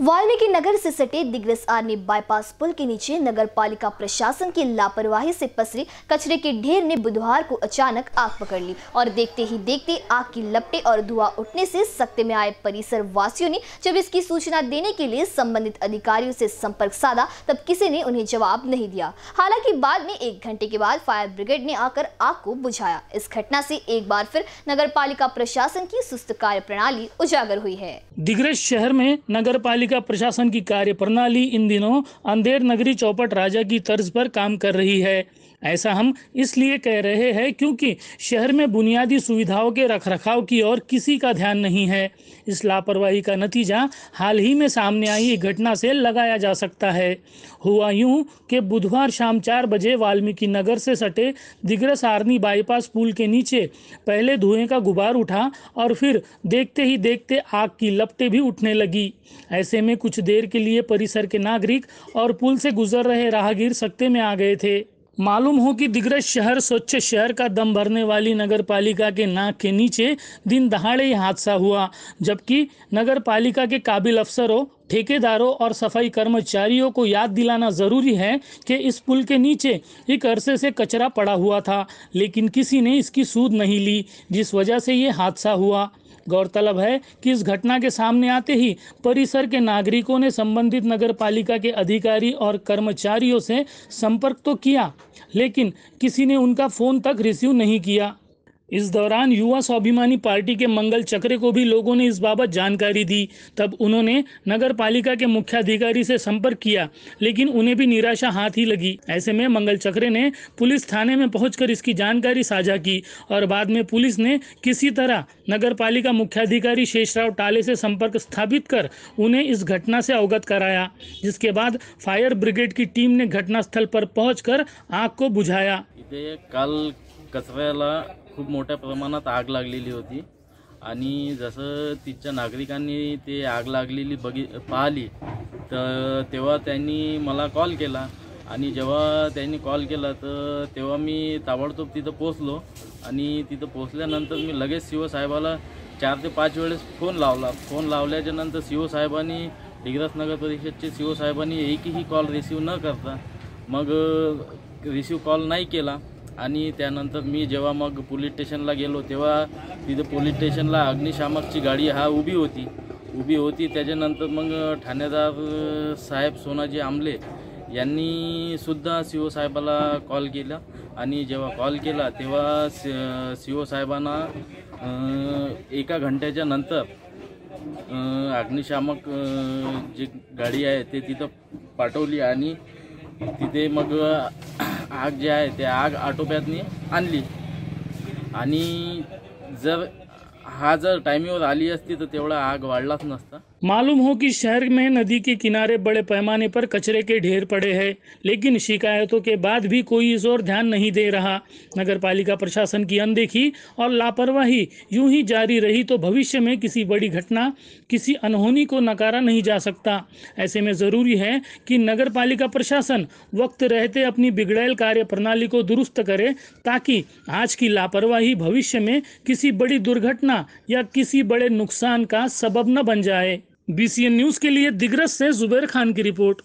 वाल्मीकि नगर से सटे Digras Arnie bypass पुल के नीचे नगर पालिका प्रशासन की लापरवाही से पसरे कचरे के ढेर ने बुधवार को अचानक आग पकड़ ली और देखते ही देखते आग की लपटे और धुआँ उठने से सख्ते में आए परिसर वासियों ने जब इसकी सूचना देने के लिए संबंधित अधिकारियों से संपर्क साधा, तब किसी ने उन्हें जवाब नहीं दिया। हालाँकि बाद में एक घंटे के बाद फायर ब्रिगेड ने आकर आग को बुझाया। इस घटना से एक बार फिर नगर प्रशासन की सुस्त कार्य प्रणाली उजागर हुई है। दिग्रस शहर में नगर पालिका प्रशासन की कार्य प्रणाली इन दिनों अंधेर नगरी चौपट राजा की तर्ज पर काम कर रही है। ऐसा हम इसलिए कह रहे हैं क्योंकि शहर में बुनियादी सुविधाओं के रखरखाव की ओर किसी का ध्यान नहीं है। इस लापरवाही का नतीजा हाल ही में सामने आई एक घटना से लगाया जा सकता है। हुआ यूँ कि बुधवार शाम चार बजे वाल्मीकि नगर से सटे दिग्रस आर्नी बाईपास पुल के नीचे पहले धुएँ का गुबार उठा और फिर देखते ही देखते आग की लपटें भी उठने लगी। ऐसे में कुछ देर के लिए परिसर के नागरिक और पुल से गुजर रहे राहगीर सकते में आ गए थे। मालूम हो कि दिग्रज शहर, स्वच्छ शहर का दम भरने वाली नगर पालिका के नाक के नीचे दिन दहाड़े ही हादसा हुआ, जबकि नगर पालिका के काबिल अफसरों ठेकेदारों और सफ़ाई कर्मचारियों को याद दिलाना ज़रूरी है कि इस पुल के नीचे एक अरसे से कचरा पड़ा हुआ था, लेकिन किसी ने इसकी सूद नहीं ली, जिस वजह से ये हादसा हुआ। गौरतलब है कि इस घटना के सामने आते ही परिसर के नागरिकों ने संबंधित नगर पालिका के अधिकारी और कर्मचारियों से संपर्क तो किया, लेकिन किसी ने उनका फ़ोन तक रिसीव नहीं किया। इस दौरान युवा स्वाभिमानी पार्टी के मंगल चक्रे को भी लोगों ने इस बाबत जानकारी दी। तब उन्होंने नगर पालिका के मुख्याधिकारी से संपर्क किया, लेकिन उन्हें भी निराशा हाथ ही लगी। ऐसे में मंगल चक्रे ने पुलिस थाने में पहुंचकर इसकी जानकारी साझा की और बाद में पुलिस ने किसी तरह नगर पालिका मुख्याधिकारी शेषराव टाले से संपर्क स्थापित कर उन्हें इस घटना से अवगत कराया, जिसके बाद फायर ब्रिगेड की टीम ने घटनास्थल पर पहुंचकर आग को बुझाया। काल कचऱ्याला खूप मोठ्या प्रमाणात आग लागलेली होती. आणि जसं तिथच्या नागरिकांनी ते आग लागलेली बघी पाहिली तर तेव्हा त्यांनी मला कॉल केला. आणि जेव्हा त्यांनी कॉल केला तर तेव्हा मी ताबडतोब तिथं पोचलो आणि तिथं पोचल्यानंतर मी लगेच सी ओ साहेबाला चार ते पाच वेळेस फोन लावला. फोन लावल्याच्या नंतर सी ओ साहेबांनी डिग्रस नगर परिषदचे सी ओ साहेबांनी एकही कॉल रिसीव न करता मग रिसीव कॉल नाही केला. आणि त्यानंतर मी जेव्हा मग पोलीस स्टेशनला गेलो तेव्हा तिथं पोलीस स्टेशनला अग्निशामकची गाडी हा उभी होती. उभी होती त्याच्यानंतर मग ठाणेदार साहेब सोनाजी आमले यांनी सुद्धा सी ओ साहेबाला कॉल केला. आणि जेव्हा कॉल केला तेव्हा सी ओ साहेबांना एका घंट्याच्या नंतर अग्निशामक जी गाडी आहे ते तिथं पाठवली आणि तिथे मग आग जे आहे ते आग आटोप्यातनी आणली. आणि जर हा जर टायमिंगवर आली असती तर तेवढा आग वाढलाच नसता. मालूम हो कि शहर में नदी के किनारे बड़े पैमाने पर कचरे के ढेर पड़े हैं, लेकिन शिकायतों के बाद भी कोई इस ओर ध्यान नहीं दे रहा। नगर पालिका प्रशासन की अनदेखी और लापरवाही यूँ ही जारी रही तो भविष्य में किसी बड़ी घटना, किसी अनहोनी को नकारा नहीं जा सकता। ऐसे में ज़रूरी है कि नगर पालिका प्रशासन वक्त रहते अपनी बिगड़ैल कार्य प्रणाली को दुरुस्त करे, ताकि आज की लापरवाही भविष्य में किसी बड़ी दुर्घटना या किसी बड़े नुकसान का सबब न बन जाए। बीसीएन न्यूज़ के लिए दिग्रस से ज़ुबेर खान की रिपोर्ट।